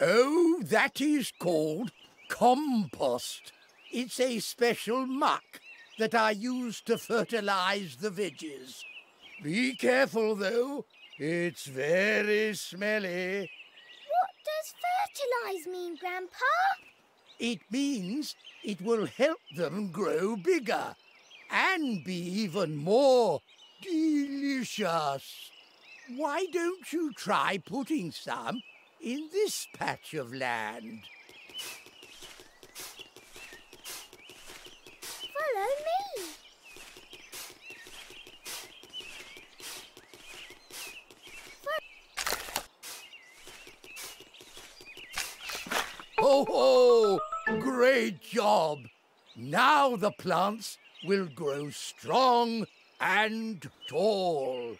Oh, that is called compost. It's a special muck that I use to fertilize the veggies. Be careful, though. It's very smelly. What does fertilise mean, Grandpa? It means it will help them grow bigger and be even more delicious. Why don't you try putting some in this patch of land? Follow me. Ho ho! Great job! Now the plants will grow strong and tall.